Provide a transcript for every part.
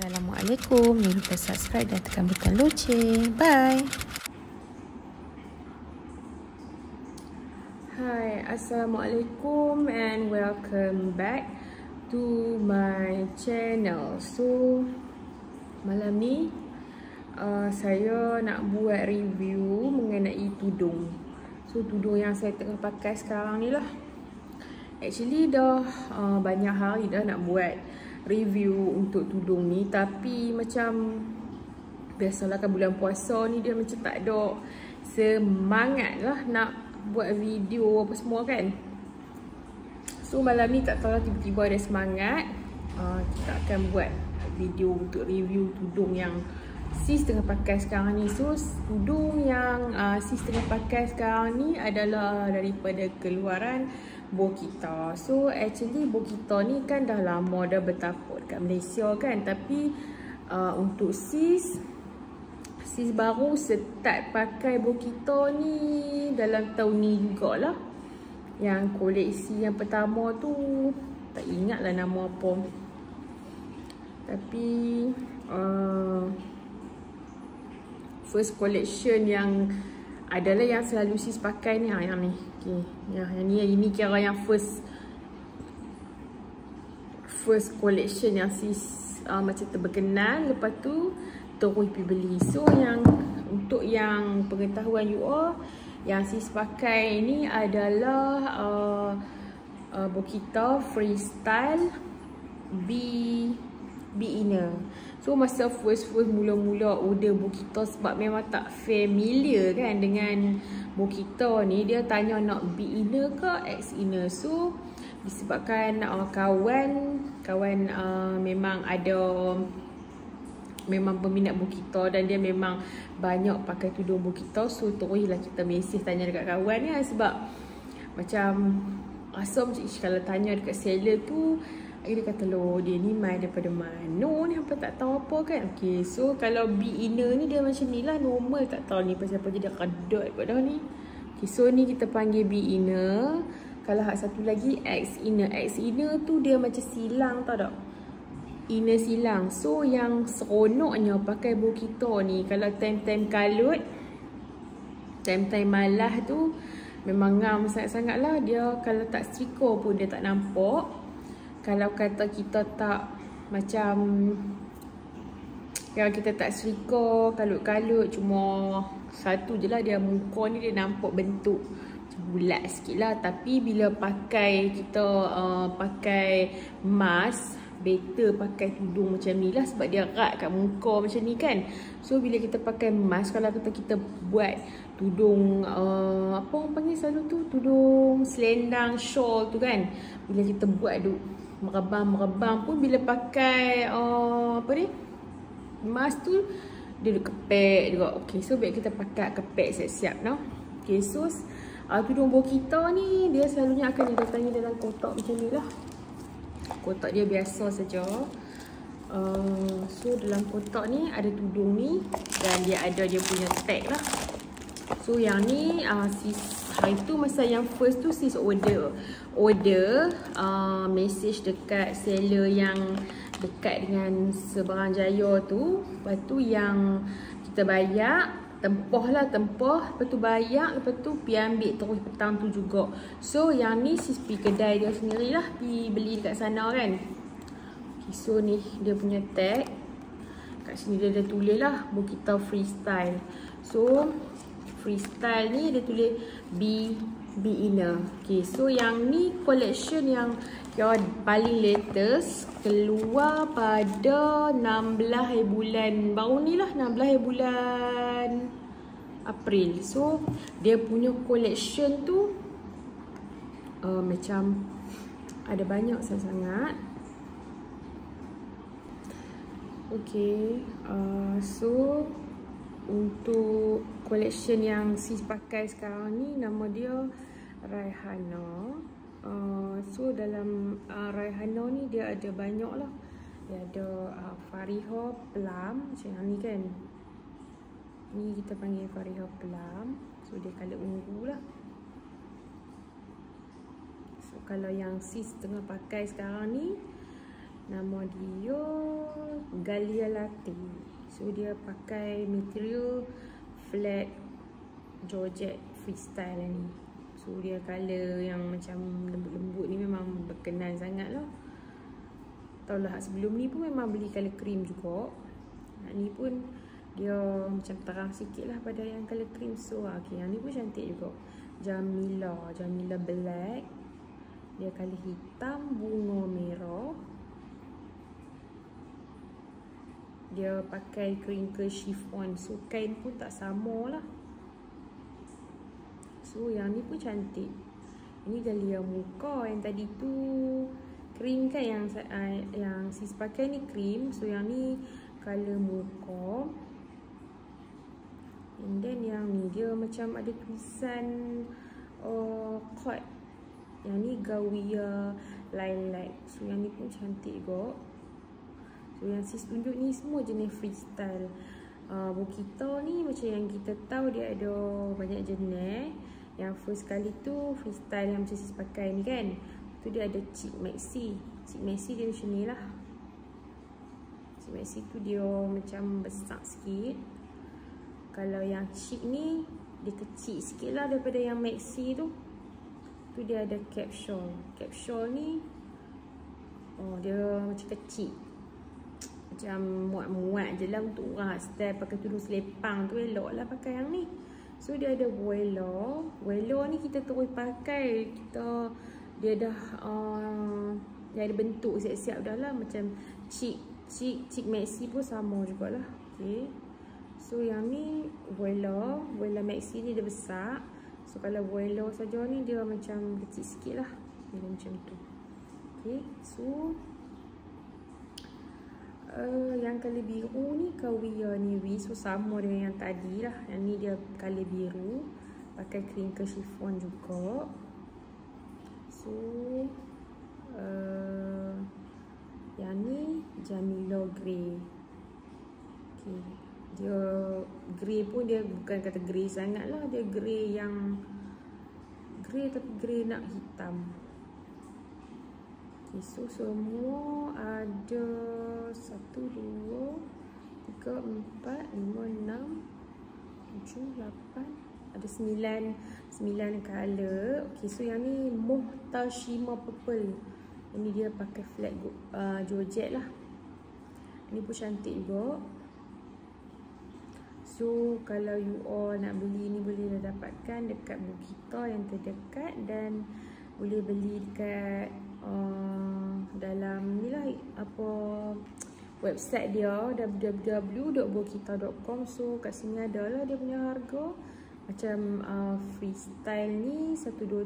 Assalamualaikum. Jangan lupa subscribe dan tekan butang loceng. Bye. Hi, Assalamualaikum and welcome back to my channel. So, malam ni uh, saya nak buat review mengenai tudung. So, tudung yang saya tengah pakai sekarang ni lah. Actually dah uh, banyak hari dah nak buat review untuk tudung ni. Tapi macam biasalah kan bulan puasa ni dia macam tak ada semangat lah nak buat video apa semua kan. So malam ni tak tahu lah tiba-tiba ada semangat uh, Kita akan buat video untuk review tudung yang sis tengah pakai sekarang ni. So tudung yang uh, sis tengah pakai sekarang ni adalah daripada keluaran Bokita. So actually Bokita ni kan dah lama dah bertapak dekat Malaysia kan. Tapi uh, untuk sis sis baru start pakai Bokito ni dalam tahun ni jugalah. Yang koleksi yang pertama tu tak ingat lah nama apa. Tapi uh, first collection yang adalah yang selalu sis pakai ni ha, yang ni. Okay. yang, yang ni ini kira yang first first collection yang sis uh, macam terberkenan. Lepas tu terus pergi beli. So yang untuk yang pengetahuan you all yang sis pakai ni adalah uh, uh, Bokita Freestyle B B inner so masa first first mula-mula order Bokita sebab memang tak familiar kan dengan Bokita ni dia tanya nak B inner ke X inner. So disebabkan uh, kawan kawan uh, memang ada memang peminat Bukita dan dia memang banyak pakai tudung Bukita so teruslah kita mesej tanya dekat kawan lah sebab macam rasa macam kalau tanya dekat seller tu dia kata lo dia ni main daripada mana ni apa tak tahu apa kan? Okay, so kalau B inner ni dia macam ni lah normal tak tahu ni pasal apa dia kedot pada ni. Okay, so ni kita panggil B inner. Kalau hak satu lagi X inner. X inner tu dia macam silang tau tak? Inner silang. So yang seronoknya pakai Bukito ni kalau time-time kalut time-time malah tu memang ngam sangat-sangat lah. Dia kalau tak setrika pun dia tak nampak. Kalau kata kita tak macam kalau kita tak setrika kalut-kalut cuma satu je lah dia muka ni dia nampak bentuk bulat sikit lah. Tapi bila pakai kita uh, pakai mask better pakai tudung macam ni lah sebab dia erat kat muka macam ni kan. So bila kita pakai mask kalau kata kita buat tudung uh, apa orang panggil selalu tu? Tudung selendang shawl tu kan. Bila kita buat tu merebam-merebam pun bila pakai uh, apa ni? Mask tu dia ada kepek juga. Ok so biar kita pakai kepek siap-siap no? ok so uh, tudung bawah kita ni dia selalunya akan didatangi dalam kotak macam ni lah kotak dia biasa saja. Uh, so dalam kotak ni ada tudung ni dan dia ada dia punya tag lah. So yang ni uh, sis hari tu masa yang first tu sis order order uh, message dekat seller yang dekat dengan seberang jaya tu. Lepas tu yang kita bayar Tempoh lah tempoh. Lepas tu bayar Lepas tu pergi ambil terus petang tu juga. So yang ni sis pergi kedai dia sendiri lah Pergi beli dekat sana kan. Okay, So ni dia punya tag. Kat sini dia ada tulis lah Bukita Freestyle. So Freestyle ni dia tulis B B inner Okay so yang ni collection yang Yang paling latest Keluar pada 16 bulan. Baru ni lah 16 bulan April. So dia punya collection tu uh, Macam Ada banyak sangat-sangat. Okay uh, So Untuk Collection yang sis pakai sekarang ni Nama dia Raihana. Uh, So dalam uh, Raihana ni dia ada banyak lah Dia ada uh, Fariha Plum Macam ni kan Ni kita panggil Fariha Plum. So dia color ungu lah. So kalau yang sis tengah pakai sekarang ni nama dia Galia Latte. So dia pakai material flat Georgette freestyle ni. So dia color yang macam lembut-lembut ni memang berkenan sangat lah. Tahu lah sebelum ni pun memang beli color cream juga. Ni pun dia macam terang sikit lah pada yang color cream. So okay, yang ni pun cantik juga. Jamila, Jamila black. Dia color hitam, bunga merah. dia pakai crinkle chiffon so kain pun tak sama lah so yang ni pun cantik ini galia muka yang tadi tu cream kan yang uh, yang sis pakai ni cream so yang ni color muka and then yang ni dia macam ada tulisan uh, cord yang ni gawia lilac so yang ni pun cantik juga So yang sis tunjuk ni semua jenis freestyle. Uh, Bukita ni macam yang kita tahu dia ada banyak jenis. Yang first kali tu freestyle yang macam sis pakai ni kan? Tu dia ada cheek maxi. Cheek maxi dia macam ni lah. Cheek maxi tu dia macam besar sikit Kalau yang cheek ni Dia kecil sikit lah daripada yang maxi tu. Tu dia ada capsule. Capsule ni Oh dia macam kecil. Macam muat-muat je lah untuk orang style pakai tudung selepang tu elok lah pakai yang ni. So dia ada vuelo. Vuelo ni kita terus pakai. Kita dia dah uh, dia ada bentuk siap-siap dah lah. Macam cheek cheek cheek maxi pun sama jugalah. Okay. So yang ni vuelo. Vuelo maxi ni dia besar. So kalau vuelo saja ni dia macam kecil sikit lah. Dia macam tu. Okay. so Uh, yang color biru ni Kawiya Niwi So sama dengan yang tadi lah. Yang ni dia color biru. Pakai crinkle chiffon juga. So uh, Yang ni Jamila Grey. Okay. Dia Grey pun dia bukan kata grey sangat lah Dia grey yang Grey tapi grey nak hitam Okay, so semua ada satu, dua, tiga, empat, lima, enam, tujuh, lapan, ada sembilan, sembilan color. Okay, so yang ni Muhtashima Purple. Ini dia pakai flat uh, Georgette lah. Ini pun cantik juga. So, kalau you all nak beli ni boleh dah dapatkan dekat Bukita yang terdekat dan boleh beli dekat uh, dalam ni lah apa website dia www.bokita.com so kat sini ada lah dia punya harga. Macam uh, freestyle ni 127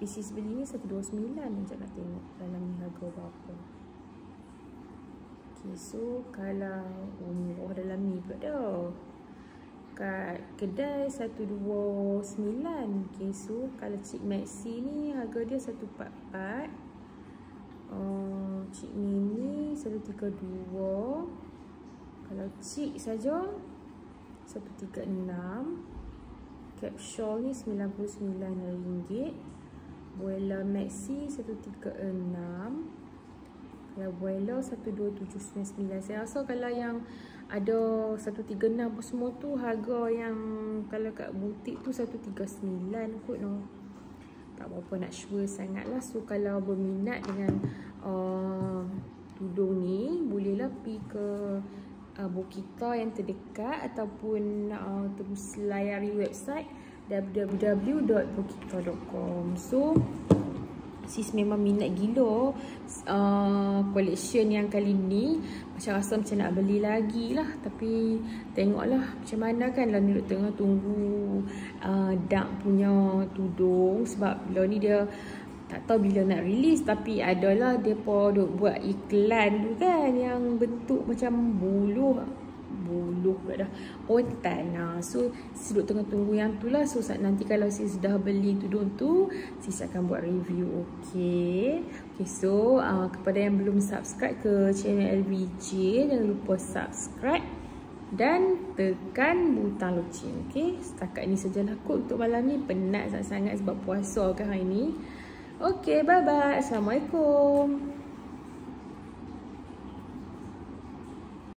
pieces beli ni 129 macam nak tengok dalam ni harga berapa ok so kalau umur dalam ni pula dah. Kat kedai 129 okay, so kalau cik maxi ni harga dia 144 uh, cik mini 132 kalau cik saja 136 capsule ni 99 ringgit. Buela Maxi 136 Kalau Buela 12799 Saya rasa kalau yang ada 136 pun semua tu harga yang kalau kat butik tu 139 kot no. Tak apa-apa nak sure sangat lah. So kalau berminat dengan uh, tudung ni bolehlah pergi ke uh, Bukita yang terdekat ataupun uh, terus layari website www.bukita.com So sis memang minat gila. Uh, collection yang kali ni macam rasa macam nak beli lagi lah. Tapi tengoklah macam mana kan lah ni tengah tunggu uh, dark punya tudung. Sebab bila ni dia tak tahu bila nak release. Tapi adalah dia pun buat iklan tu kan yang bentuk macam buluh buluh pula dah. Otan ha. so sis duduk tengah tunggu yang tu lah. So nanti kalau sis dah beli tudung tu sis akan buat review. Ok ok so uh, kepada yang belum subscribe ke channel LVJ jangan lupa subscribe dan tekan butang loceng ok setakat ni sajalah kot untuk malam ni. Penat sangat-sangat sebab puasa kan hari ni. Ok bye bye assalamualaikum